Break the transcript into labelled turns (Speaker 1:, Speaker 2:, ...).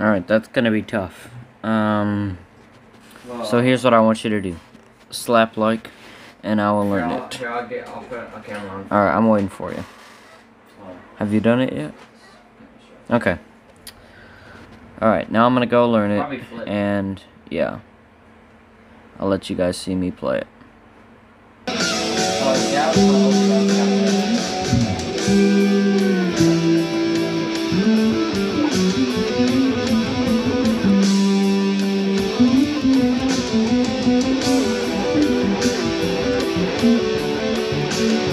Speaker 1: Alright, that's gonna be tough. Um,
Speaker 2: Well,
Speaker 1: so here's what I want you to do. Slap like, and I will
Speaker 2: here,
Speaker 1: learn
Speaker 2: I'll,
Speaker 1: it.
Speaker 2: Here, I'll get. I'll put a camera on.
Speaker 1: Alright, I'm waiting for you.
Speaker 2: Oh,
Speaker 1: Have you done it yet? Okay. Alright, now I'm gonna go learn it, and yeah. I'll let you guys see me play it.
Speaker 2: Oh, yeah, well, yeah, yeah. Thank you.